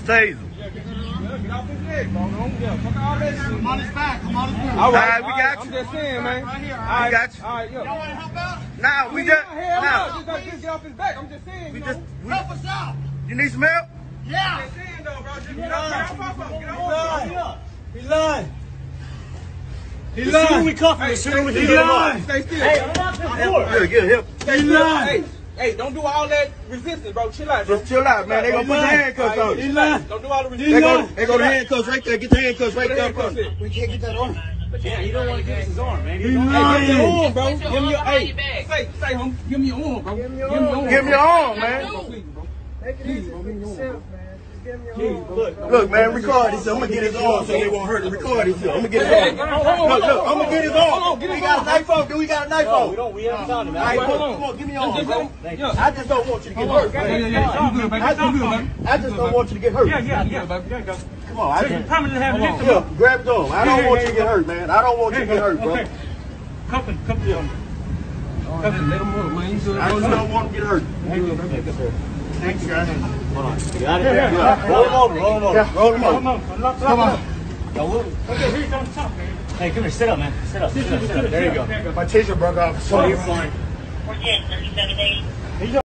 taser. Yeah, get, yeah, get off his leg, bro. Don't, yeah, fuck all that shit. Come on his back. Come on his back. All Alright, we got I'm you. just saying, man. Right here, all All right. right, got you. All right, yeah. Y'all want to help out? Nah, we just, nah, no. Just, gotta get off his back. I'm just saying, we you just, know. we, Help us out. you need some help? Yeah. Just saying, though, bro. Just get off, get off, off, get off, get off. He lied. He The sooner we lied. cuff him, the sooner we can He get him lied. off. Stay still. Hey, unlock this door. Yeah, get help. Stay He still. lied. Hey, hey, don't do all that resistance, bro. Chill out, bro. Just chill out, man. They gonna put the handcuffs on He you. Don't do all the He They resistance. go, lied. they go the handcuffs right there. Get the handcuffs right there. handcuffs We can't get that on. Yeah, you don't want to give us his arm, man. He's on- Hey, give me your arm, bro. Your Give me your, arm hey, behind your back. say, say, home. Give me your arm, bro. Give me your arm. Give me your arm, man. Bro, please, bro. Make it easy for yourself, man. Just give me your arm. Look, Look, man, record this. I'm gonna get his arm so they won't hurt him. Record this. I'm gonna get his arm. Hold on, hold on, Look, look, I'm gonna get his arm. Hold on, get We his got a arm. knife on. Do we got a knife no, we don't. We haven't found him. All right, man. come on, come on, give me your arm, bro. let him- yeah. I just don't want you to get hurt, Yeah, yeah, man. yeah. You good, baby. I You just, good, baby. I just don't want you to get hurt. Yeah, yeah, yeah. There you go. Come on, I Take just, the to have lift him yeah, up. grab his arm. I don't want you to get hurt, man. I don't want you to get hurt, bro. Okay. Cuff him, cuff him. Let him move, man. You good. I just don't want him to get hurt. Thanks, guys. Got it? Yeah. Roll him over, roll him over. Roll him Come over. on, unlock Come on. Yo, look. Okay, here you go on top, man. Hey, come here, sit up, man. Sit up, sit up, sit up. There you go. My t-shirt broke off. Oh, you're fine. We're 10, 37 days.